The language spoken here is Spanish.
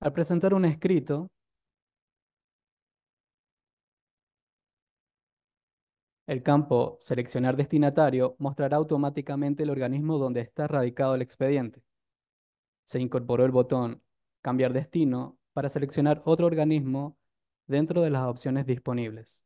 Al presentar un escrito, el campo Seleccionar destinatario mostrará automáticamente el organismo donde está radicado el expediente. Se incorporó el botón Cambiar destino para seleccionar otro organismo dentro de las opciones disponibles.